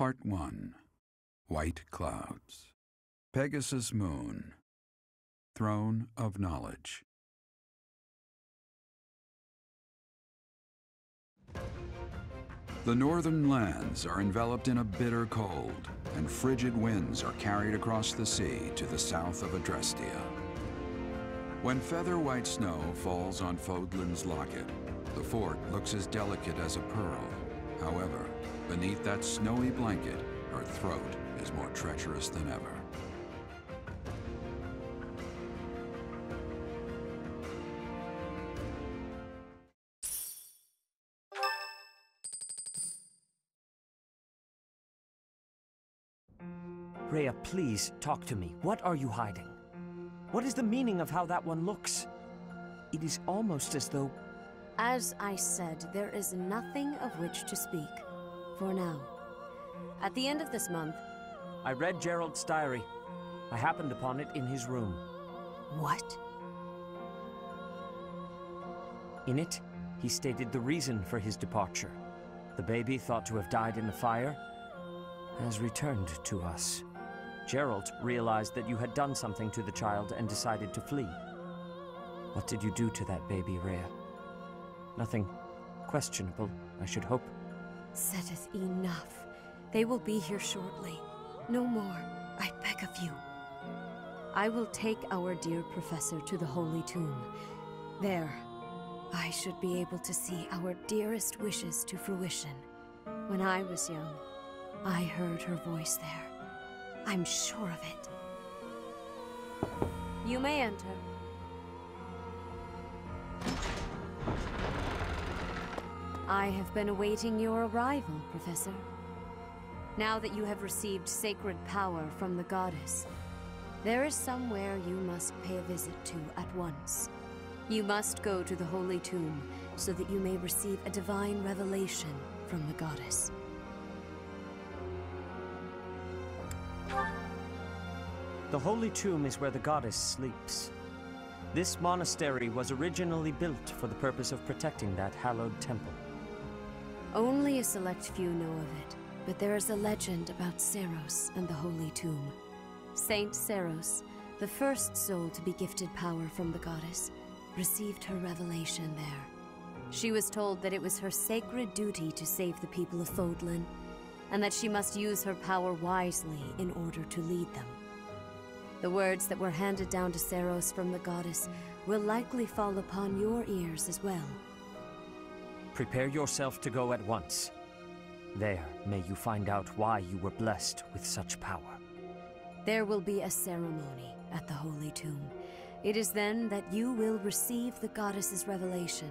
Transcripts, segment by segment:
Part 1 White Clouds Pegasus Moon Throne of Knowledge The northern lands are enveloped in a bitter cold, and frigid winds are carried across the sea to the south of Adrestia. When feather white snow falls on Fodlan's locket, the fort looks as delicate as a pearl. However, beneath that snowy blanket, her throat is more treacherous than ever. Rhea, please talk to me. What are you hiding? What is the meaning of how that one looks? It is almost as though. As I said, there is nothing of which to speak. For now. At the end of this month. I read Jeralt's diary. I happened upon it in his room. What? In it, he stated the reason for his departure. The baby thought to have died in the fire has returned to us. Jeralt realized that you had done something to the child and decided to flee. What did you do to that baby, Rhea? Nothing questionable, I should hope. Seteth enough. They will be here shortly. No more, I beg of you. I will take our dear professor to the Holy Tomb. There, I should be able to see our dearest wishes to fruition. When I was young, I heard her voice there. I'm sure of it. You may enter. I have been awaiting your arrival, Professor. Now that you have received sacred power from the goddess, there is somewhere you must pay a visit to at once. You must go to the Holy Tomb so that you may receive a divine revelation from the goddess. The Holy Tomb is where the goddess sleeps. This monastery was originally built for the purpose of protecting that hallowed temple. Only a select few know of it, but there is a legend about Seiros and the Holy Tomb. Saint Seiros, the first soul to be gifted power from the goddess, received her revelation there. She was told that it was her sacred duty to save the people of Fodlan, and that she must use her power wisely in order to lead them. The words that were handed down to Seiros from the goddess will likely fall upon your ears as well. Prepare yourself to go at once. There, may you find out why you were blessed with such power. There will be a ceremony at the Holy Tomb. It is then that you will receive the goddess's revelation.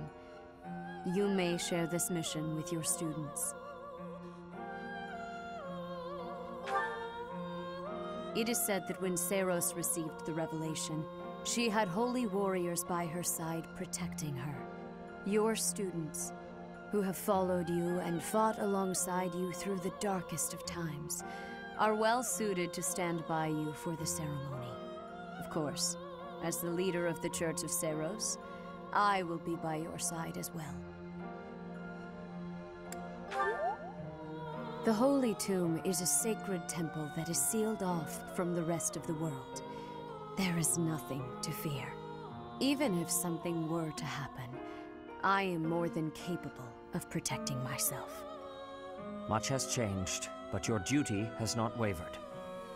You may share this mission with your students. It is said that when Seiros received the revelation, she had holy warriors by her side protecting her. Your students, who have followed you and fought alongside you through the darkest of times, are well suited to stand by you for the ceremony. Of course, as the leader of the Church of Seiros, I will be by your side as well. The Holy Tomb is a sacred temple that is sealed off from the rest of the world. There is nothing to fear. Even if something were to happen, I am more than capable of protecting myself. Much has changed, but your duty has not wavered.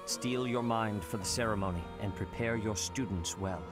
Steel your mind for the ceremony and prepare your students well.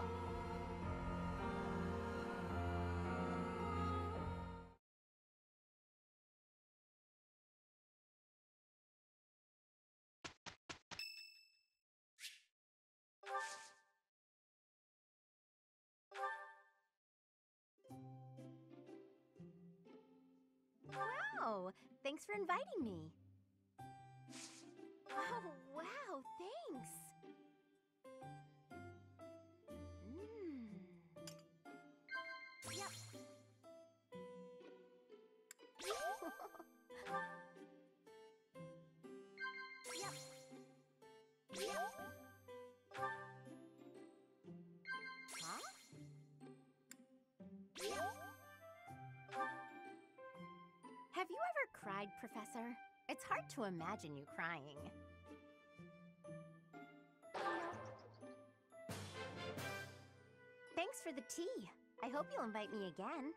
Professor? It's hard to imagine you crying. Thanks for the tea. I hope you'll invite me again.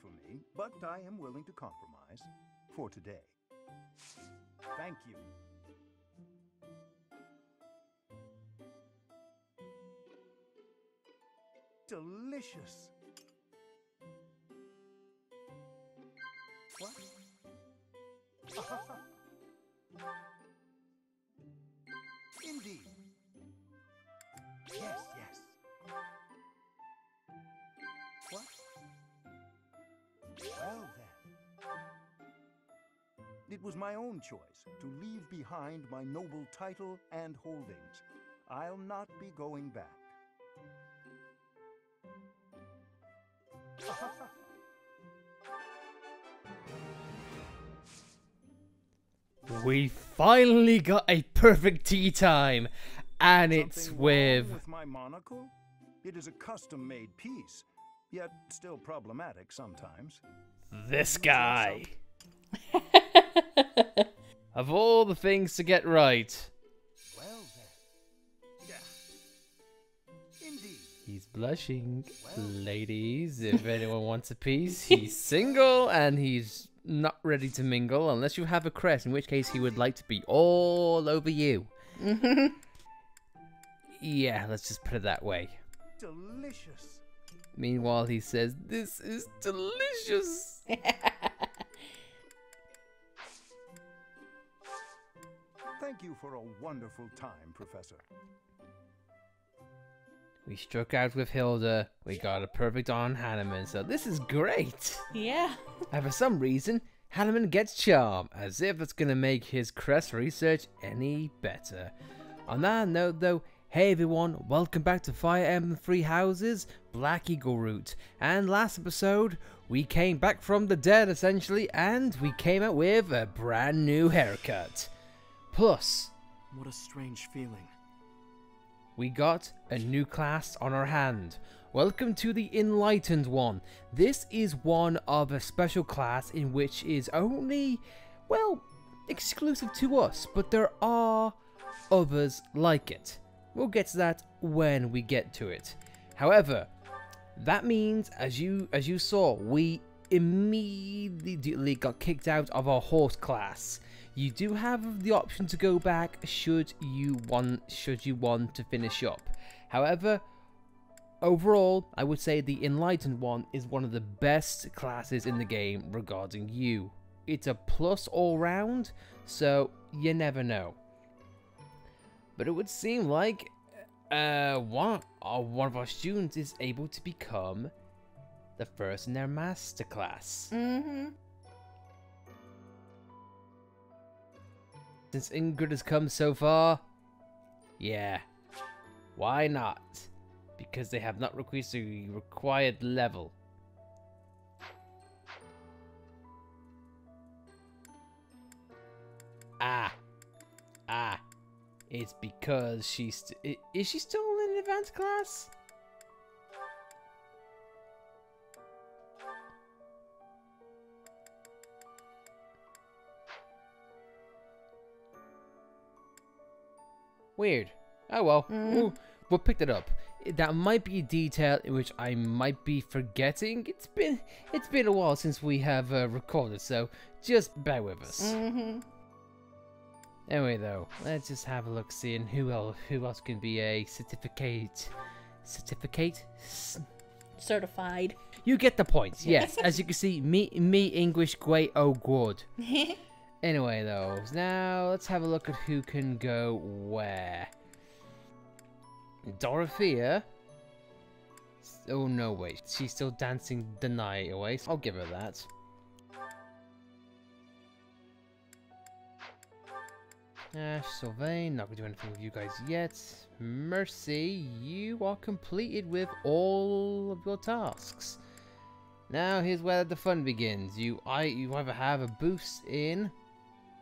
For me, but I am willing to compromise. For today. Thank you. Delicious. What? It was my own choice to leave behind my noble title and holdings. I'll not be going back. We finally got a perfect tea time, and it's Something with. with my monocle? It is a custom-made piece, yet still problematic sometimes. this guy. Of all the things to get right, Well then. Yeah. Indeed. he's blushing. Ladies, if anyone wants a piece, he's single and he's not ready to mingle unless you have a crest, in which case he would like to be all over you. Mm-hmm. yeah, let's just put it that way. Delicious. Meanwhile, he says, This is delicious. Thank you for a wonderful time, Professor. We struck out with Hilda. We got a perfect on Hanneman, so this is great. Yeah. And for some reason, Hanneman gets charm, as if it's gonna make his crest research any better. On that note, though, hey everyone, welcome back to Fire Emblem Three Houses, Black Eagle Route. And last episode, we came back from the dead essentially, and we came out with a brand new haircut. Plus, What a strange feeling. we got a new class on our hand. Welcome to the Enlightened one. This is one of a special class in which is only, well, exclusive to us, but there are others like it. We'll get to that when we get to it. However, that means as you as you saw, we immediately got kicked out of our horse class. You do have the option to go back should you want should you want to finish up. However, overall, I would say the enlightened one is one of the best classes in the game regarding you. It's a plus all round, so you never know. But it would seem like uh, one, uh, one of our students is able to become the first in their master class. Mm-hmm. Since Ingrid has come so far, yeah, why not? Because they have not reached the required level. Ah, ah, it's because she's... Is she still in advanced class? Weird. Oh well. Ooh, we'll pick that up. That might be a detail in which I might be forgetting. It's been it's been a while since we have uh, recorded, so just bear with us. Mm-hmm. Anyway, though, let's just have a look, seeing who else who else can be a certificate. Certificate. S- Certified. You get the points. Yes, as you can see, me me English great oh good. Anyway, though, now let's have a look at who can go where. Dorothea. Oh no, wait, she's still dancing the night away. So I'll give her that. Ash, Sylvain, not gonna do anything with you guys yet. Mercy, you are completed with all of your tasks. Now here's where the fun begins. You I you either have a boost in,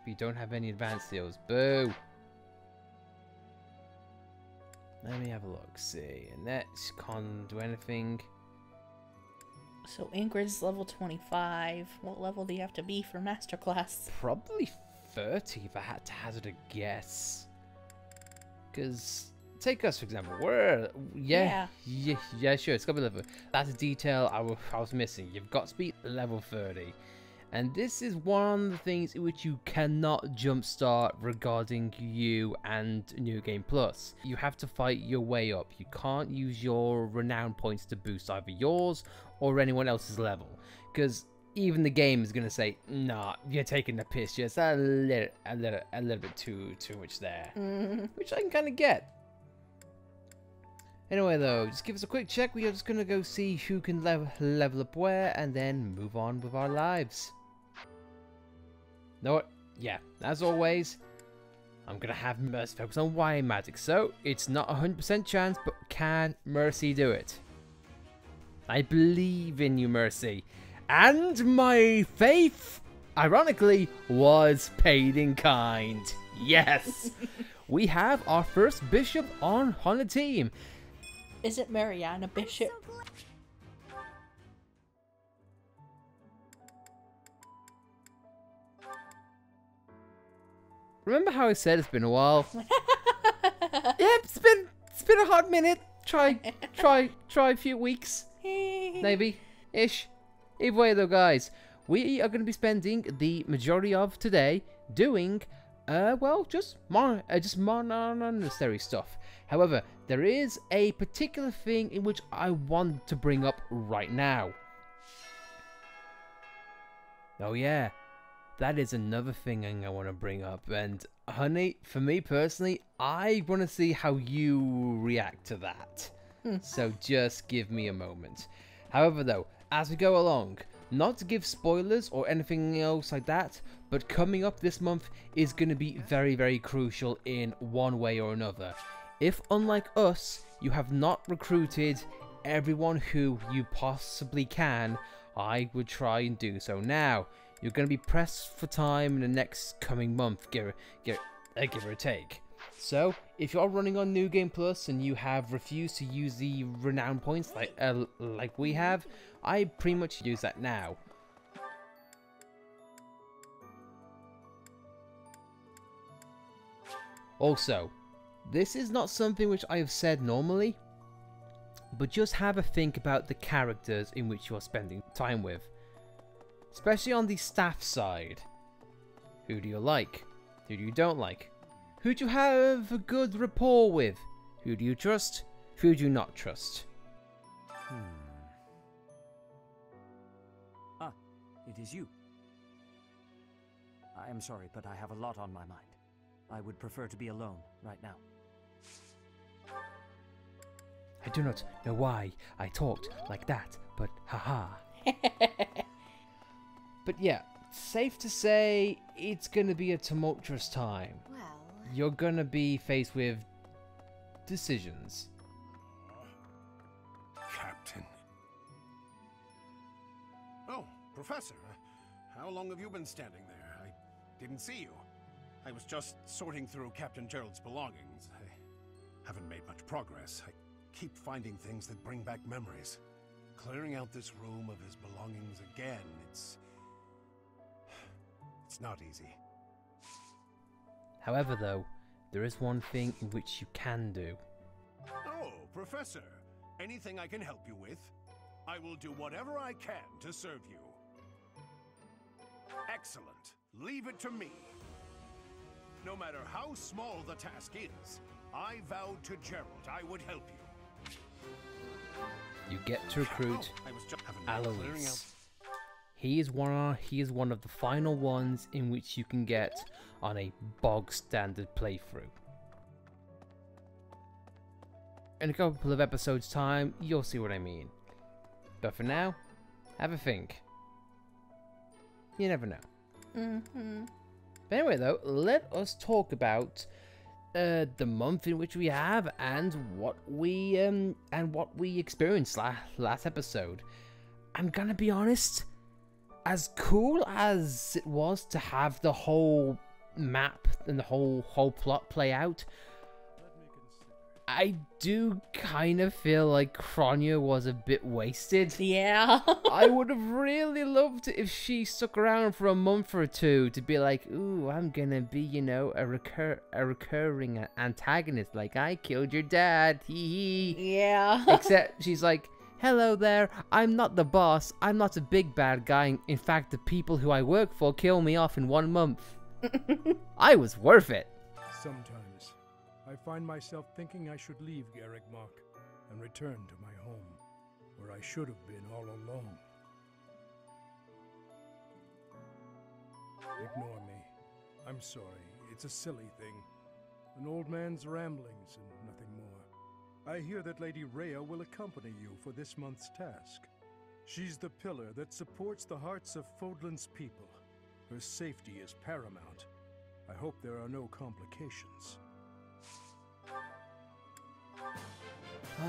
you don't have any advanced skills. Boo! Let me have a look. See, Annette can't do anything. So Ingrid's level 25. What level do you have to be for masterclass? Probably 30 if I had to hazard a guess. Because, take us for example. We're, yeah, yeah, yeah, sure, it's got to be level. That's a detail I was missing. You've got to be level 30. And this is one of the things in which you cannot jumpstart regarding you and New Game Plus. You have to fight your way up. You can't use your renown points to boost either yours or anyone else's level. Because even the game is gonna say, nah, you're taking the piss just a little a little a little bit too too much there. Mm. Which I can kinda get. Anyway though, just give us a quick check. We are just gonna go see who can level level up where and then move on with our lives. Know what? Yeah, as always, I'm gonna have Mercy focus on Y magic, so it's not a hundred percent chance, but can Mercy do it? I believe in you, Mercy. And my faith, ironically, was paid in kind. Yes! we have our first bishop on, on the team. Is it Mariana Bishop? Remember how I said it's been a while? yeah, it's been it's been a hot minute. Try try try a few weeks. maybe ish. Either way, though, guys, we are going to be spending the majority of today doing, uh, well, just mon- uh, just mon- unnecessary stuff. However, there is a particular thing in which I want to bring up right now. Oh yeah, that is another thing I want to bring up, and honey, for me personally, I want to see how you react to that. Hmm. so just give me a moment. However, though, as we go along, not to give spoilers or anything else like that, but coming up this month is going to be very, very crucial in one way or another. If, unlike us, you have not recruited everyone who you possibly can, I would try and do so now. You're going to be pressed for time in the next coming month, give, give, uh, give or take. So, if you're running on New Game Plus and you have refused to use the renown points like uh, like we have, I pretty much use that now. Also, this is not something which I have said normally, but just have a think about the characters in which you are spending time with. Especially on the staff side. Who do you like? Who do you don't like? Who do you have a good rapport with? Who do you trust? Who do you not trust? Ah, it is you. I am sorry, but I have a lot on my mind. I would prefer to be alone right now. I do not know why I talked like that, but haha. but yeah, safe to say it's gonna be a tumultuous time. Well, You're gonna be faced with decisions. Captain. Oh, Professor. How long have you been standing there? I didn't see you. I was just sorting through Captain Jeralt's belongings. I haven't made much progress. I keep finding things that bring back memories. Clearing out this room of his belongings again, it's. It's not easy. However, though, there is one thing in which you can do. Oh, Professor. Anything I can help you with? I will do whatever I can to serve you. Excellent. Leave it to me. No matter how small the task is, I vowed to Jeralt I would help you. You get to recruit Oh, I was just haven't clearing out- Alois. He is one. He is one of the final ones in which you can get on a bog standard playthrough. In a couple of episodes' time, you'll see what I mean. But for now, have a think. You never know. Mm-hmm. But anyway, though, let us talk about uh, the month in which we have and what we um and what we experienced la- last episode. I'm gonna be honest, as cool as it was to have the whole map and the whole whole plot play out, I do kind of feel like Kronya was a bit wasted. Yeah. I would have really loved it if she stuck around for a month or two to be like, "Ooh, I'm gonna be, you know, a recur a recurring antagonist. Like I killed your dad." Hee hee. yeah. Except she's like, "Hello there. I'm not the boss. I'm not a big bad guy. In fact, the people who I work for kill me off in one month. I was worth it." Sometimes I find myself thinking I should leave Garreg Mach and return to my home, where I should have been all along. Ignore me. I'm sorry. It's a silly thing. An old man's ramblings and nothing more. I hear that Lady Rhea will accompany you for this month's task. She's the pillar that supports the hearts of Fodlan's people. Her safety is paramount. I hope there are no complications.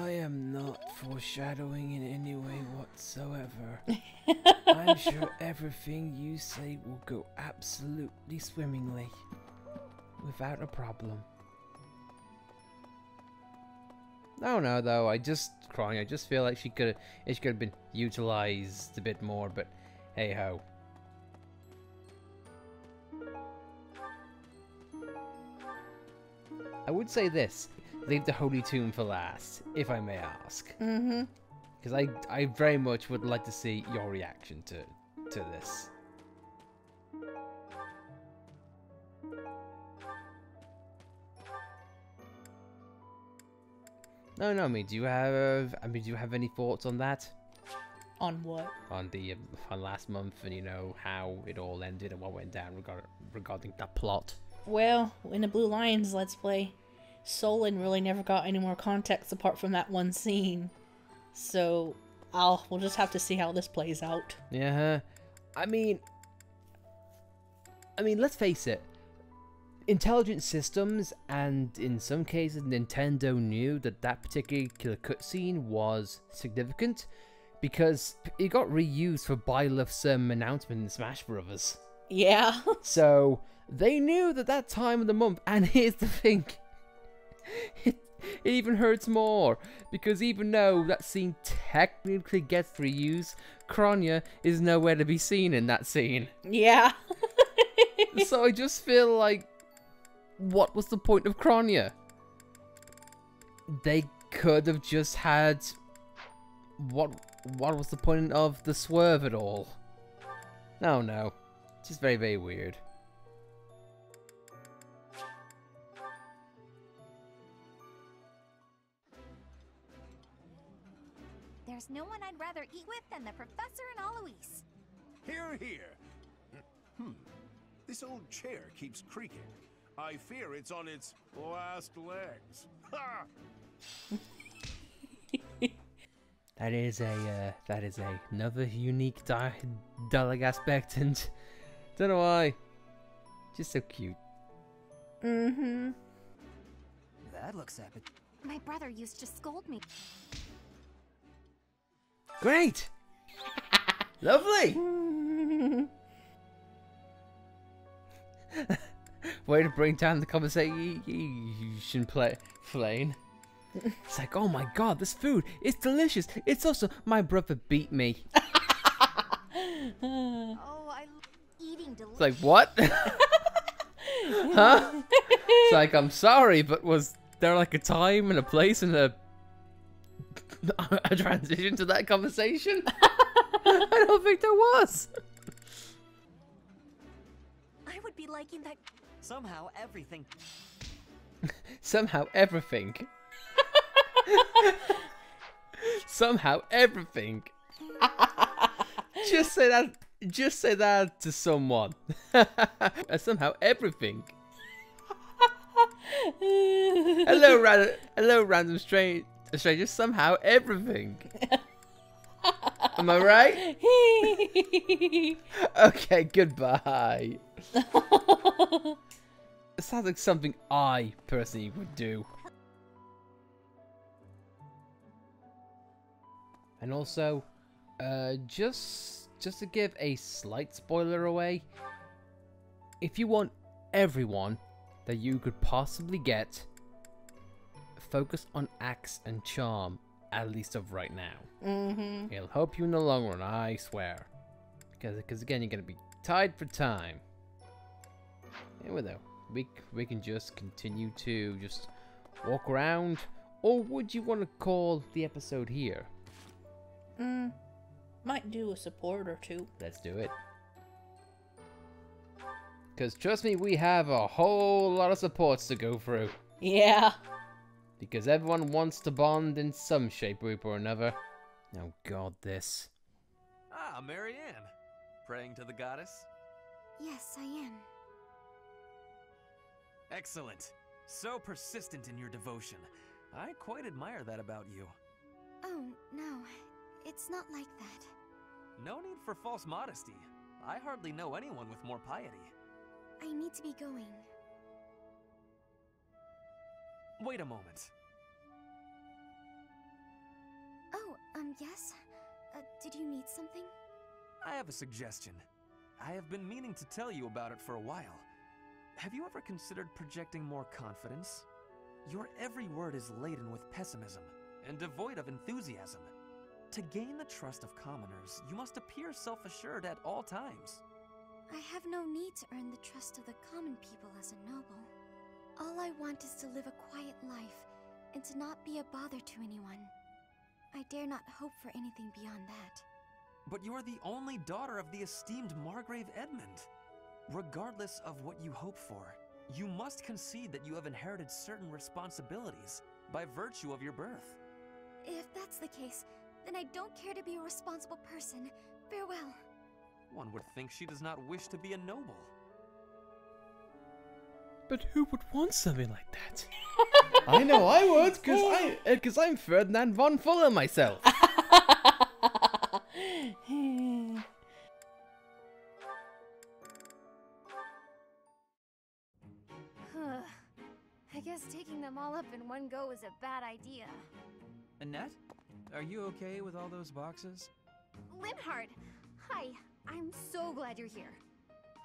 I am not foreshadowing in any way whatsoever. I'm sure everything you say will go absolutely swimmingly. Without a problem. No, no, though. I just crying. I just feel like she could, it could have been utilized a bit more. But hey ho. I would say this: leave the holy tomb for last, if I may ask, mm-hmm. because I, I very much would like to see your reaction to, to this. No, no. I mean, do you have? I mean, do you have any thoughts on that? On what? On the um, on last month, and you know how it all ended and what went down regarding regarding that plot. Well, in the Blue Lions Let's Play, Solon really never got any more context apart from that one scene. So, I'll we'll just have to see how this plays out. Yeah, I mean, I mean, let's face it. Intelligent systems, and in some cases, Nintendo knew that that particular cutscene was significant because it got reused for Byleth's um, announcement in Smash Brothers. Yeah. So they knew that that time of the month, and here's the thing. It, it even hurts more because even though that scene technically gets reused, Kronya is nowhere to be seen in that scene. yeah. so I just feel like, what was the point of Kronya? They could have just had what? What was the point of the swerve at all? No, no, It's just very, very weird. There's no one I'd rather eat with than the professor and Alois. Here, here. Hmm. This old chair keeps creaking. I fear it's on its last legs. Ha! That is a uh, that is a another unique di- dialogue aspect, and don't know why, just so cute. mm-hmm. That looks epic. My brother used to scold me. Great, lovely. Way to bring down the conversation You shouldn't play flame. It's like, oh my god, this food, it's delicious. It's also my brother beat me. Oh, I eating delicious. It's like what? huh? It's like I'm sorry, but was there like a time and a place and a a transition to that conversation? I don't think there was. I would be liking that. Somehow everything. Somehow everything. Somehow everything. just say that. Just say that to someone. Somehow everything. Hello, random. Hello, random strange stranger. Somehow everything. Am I right? Okay. Goodbye. It sounds like something I personally would do. And also, uh, just just to give a slight spoiler away, if you want everyone that you could possibly get, focus on axe and charm, at least of right now. Mm-hmm. It'll help you in the long run, I swear. Because, because again, you're gonna be tied for time. Anyway, though, we we can just continue to just walk around, or would you want to call the episode here? Mm. Might do a support or two. Let's do it. Because trust me, we have a whole lot of supports to go through. Yeah. Because everyone wants to bond in some shape, group, or another. Oh god, this. Ah, Marianne. Praying to the goddess? Yes, I am. Excellent. So persistent in your devotion. I quite admire that about you. Oh, no. It's not like that. No need for false modesty. I hardly know anyone with more piety. I need to be going. Wait a moment. Oh, um, yes? Uh, did you need something? I have a suggestion. I have been meaning to tell you about it for a while. Have you ever considered projecting more confidence? Your every word is laden with pessimism and devoid of enthusiasm. To gain the trust of commoners, you must appear self assured at all times. I have no need to earn the trust of the common people as a noble. All I want is to live a quiet life and to not be a bother to anyone. I dare not hope for anything beyond that. But you are the only daughter of the esteemed Margrave Edmund. Regardless of what you hope for, you must concede that you have inherited certain responsibilities by virtue of your birth. If that's the case, then I don't care to be a responsible person. Farewell. One would think she does not wish to be a noble. But who would want something like that? I know I would, because I, eh, because I'm Ferdinand von Fuller myself. I guess taking them all up in one go is a bad idea. Annette? Are you okay with all those boxes? Linhardt! Hi, I'm so glad you're here.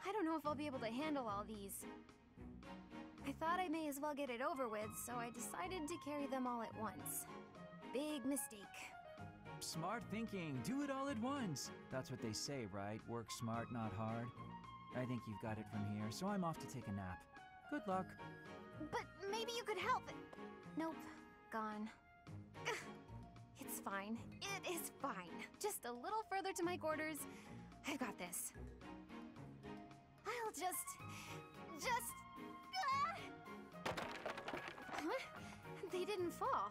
I don't know if I'll be able to handle all these. I thought I may as well get it over with, so I decided to carry them all at once. Big mistake. Smart thinking. Do it all at once. That's what they say, right? Work smart, not hard. I think you've got it from here, so I'm off to take a nap. Good luck. But maybe you could help. Nope, gone. It's fine. It is fine. Just a little further to my quarters. I've got this. I'll just. just. Ah! Huh? They didn't fall.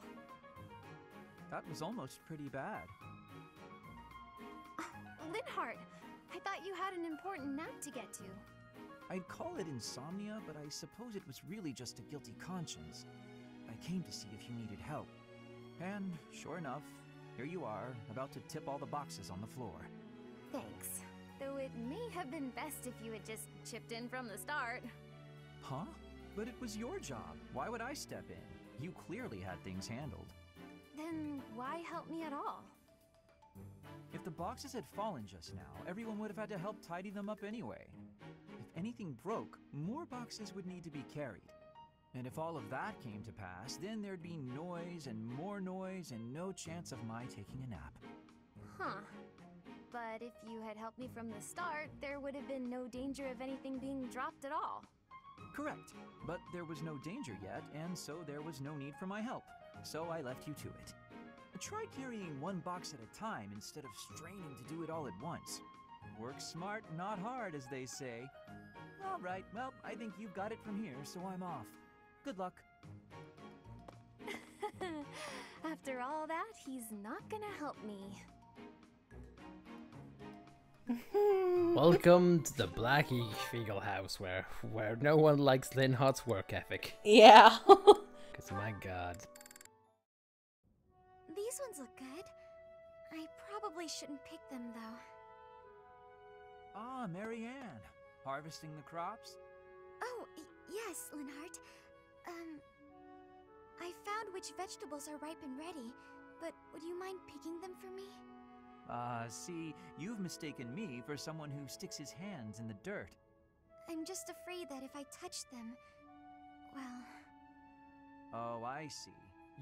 That was almost pretty bad. Linhardt, I thought you had an important nap to get to. I'd call it insomnia, but I suppose it was really just a guilty conscience. I came to see if you needed help. And sure enough, here you are, about to tip all the boxes on the floor. Thanks. Though it may have been best if you had just chipped in from the start. Huh? But it was your job. Why would I step in? You clearly had things handled. Then why help me at all? If the boxes had fallen just now, everyone would have had to help tidy them up anyway. Anything broke, more boxes would need to be carried. And if all of that came to pass, then there'd be noise and more noise and no chance of my taking a nap. Huh. But if you had helped me from the start, there would have been no danger of anything being dropped at all. Correct. But there was no danger yet, and so there was no need for my help. So I left you to it. Try carrying one box at a time instead of straining to do it all at once. Work smart, not hard, as they say. All right, well, I think you've got it from here, so I'm off. Good luck. After all that, he's not gonna help me. Welcome to the Black Eagle house, where where no one likes Linhardt's work ethic. Yeah. Cause my god. These ones look good. I probably shouldn't pick them, though. Ah, Marianne. Harvesting the crops? Oh, yes, Linhardt. Um, I found which vegetables are ripe and ready, but would you mind picking them for me? Ah, uh, see, you've mistaken me for someone who sticks his hands in the dirt. I'm just afraid that if I touch them, well... Oh, I see.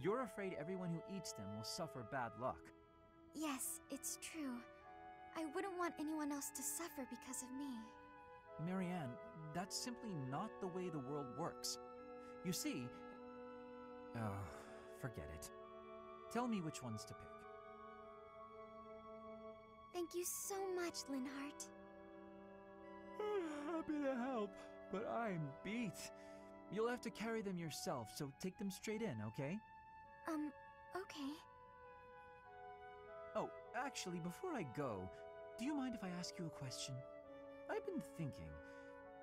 You're afraid everyone who eats them will suffer bad luck. Yes, it's true. I wouldn't want anyone else to suffer because of me. Marianne, that's simply not the way the world works. You see... Oh, forget it. Tell me which ones to pick. Thank you so much, Linhardt. Happy to help, but I'm beat. You'll have to carry them yourself, so take them straight in, okay? Um, okay. Oh, actually, before I go, do you mind if I ask you a question? I've been thinking,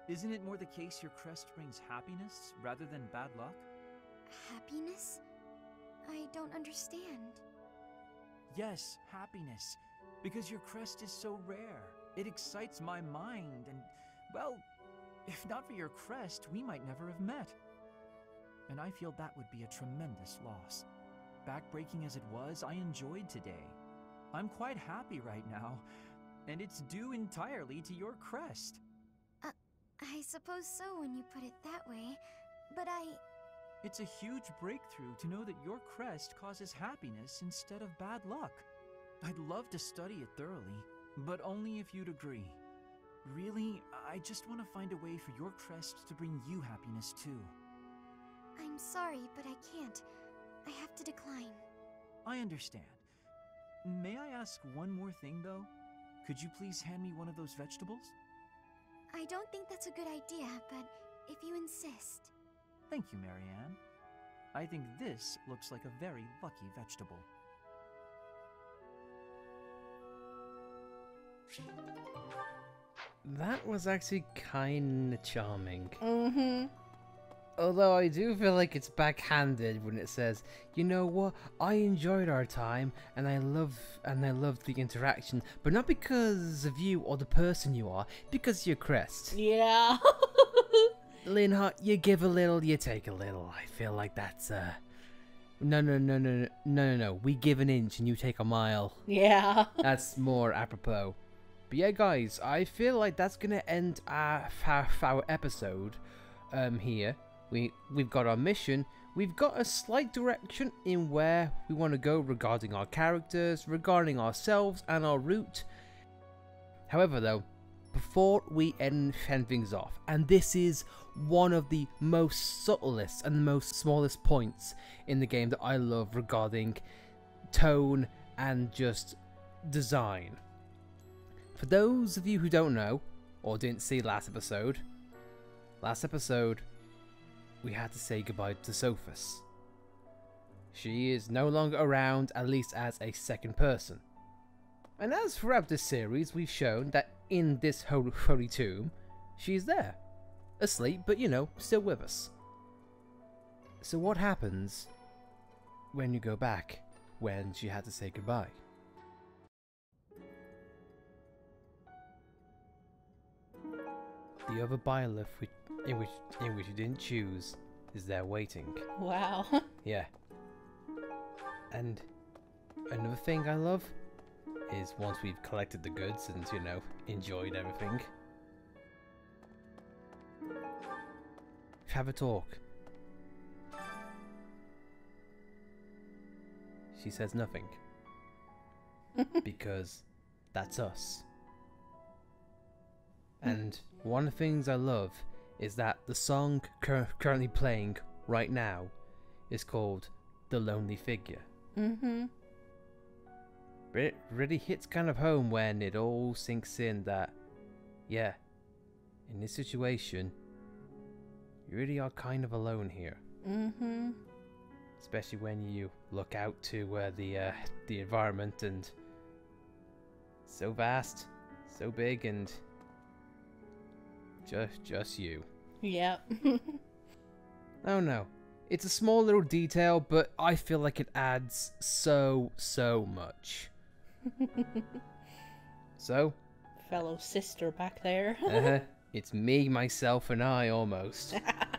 isn't it more the case your crest brings happiness rather than bad luck? Happiness? I don't understand. Yes, happiness. Because your crest is so rare. It excites my mind, and, well, if not for your crest, we might never have met. And I feel that would be a tremendous loss. Backbreaking as it was, I enjoyed today. I'm quite happy right now, and it's due entirely to your crest. Uh, I suppose so when you put it that way, but I... It's a huge breakthrough to know that your crest causes happiness instead of bad luck. I'd love to study it thoroughly, but only if you'd agree. Really, I just want to find a way for your crest to bring you happiness too. I'm sorry, but I can't. I have to decline. I understand. May I ask one more thing, though? Could you please hand me one of those vegetables? I don't think that's a good idea, but if you insist. Thank you, Marianne. I think this looks like a very lucky vegetable. That was actually kinda charming. Mm-hmm. Although I do feel like it's backhanded when it says, "You know what? I enjoyed our time, and I love and I loved the interaction, but not because of you or the person you are, because your crest." Yeah. Linhardt, you give a little, you take a little. I feel like that's uh. No, no, no, no, no, no, no, no. We give an inch and you take a mile. Yeah. that's more apropos. But yeah, guys, I feel like that's gonna end our, our, our episode um, here. We we've got our mission. We've got a slight direction in where we want to go regarding our characters, regarding ourselves, and our route. However, though, before we end, things off, and this is one of the most subtlest and the most smallest points in the game that I love regarding tone and just design. For those of you who don't know, or didn't see last episode, last episode we had to say goodbye to Sothis. She is no longer around, at least as a second person. And as throughout this series, we've shown that in this holy, holy tomb, she's there. Asleep, but you know, still with us. So what happens when you go back when she had to say goodbye? The other Byleth in which in which you didn't choose is there waiting. Wow. yeah. And another thing I love is once we've collected the goods and you know enjoyed everything, have a talk. She says nothing. because that's us. And one of the things I love is that the song cur currently playing right now is called The Lonely Figure. Mm-hmm. But it really hits kind of home when it all sinks in that, yeah, in this situation, you really are kind of alone here. Mm-hmm. Especially when you look out to uh, the uh, the environment and so vast, so big, and just, just you. Yep. oh no. It's a small little detail, but I feel like it adds so, so much. so? Fellow sister back there. uh-huh. It's me, myself, and I almost. but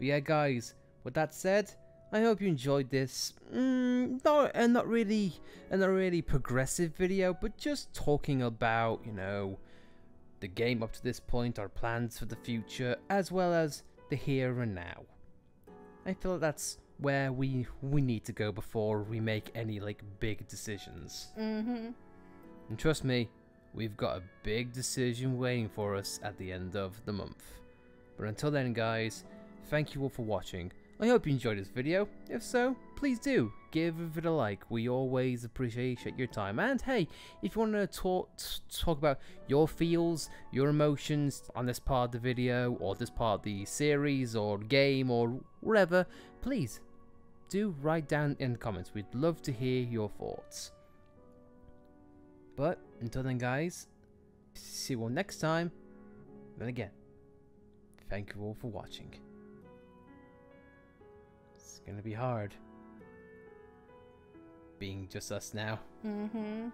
yeah, guys, with that said, I hope you enjoyed this. Mm, not and not really, and not really progressive video, but just talking about you know the game up to this point, our plans for the future, as well as the here and now. I feel like that's where we we need to go before we make any like big decisions. Mm-hmm. And trust me, we've got a big decision waiting for us at the end of the month. But until then guys, thank you all for watching. I hope you enjoyed this video. If so, please do give it a like. We always appreciate your time. And hey, if you want to talk talk about your feels, your emotions on this part of the video, or this part of the series, or game, or whatever, please do write down in the comments. We'd love to hear your thoughts. But until then, guys, see you all next time. Then again, thank you all for watching. Gonna be hard being just us now. Mm-hmm.